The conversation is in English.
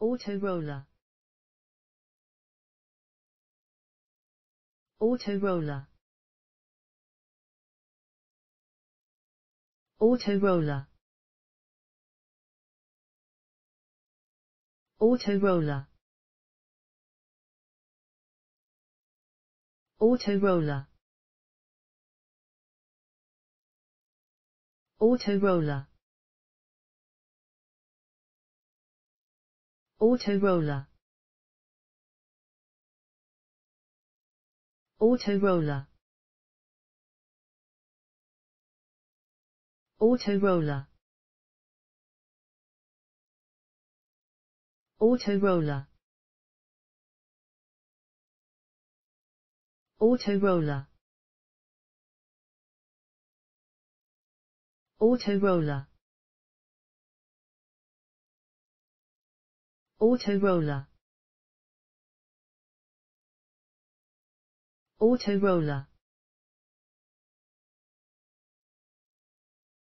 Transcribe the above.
Autoroller. Autoroller. Autoroller. Autoroller. Autoroller. Autoroller. Autoroller. Autoroller. Autoroller. Autoroller. Autoroller. Autoroller. Autoroller. Autoroller.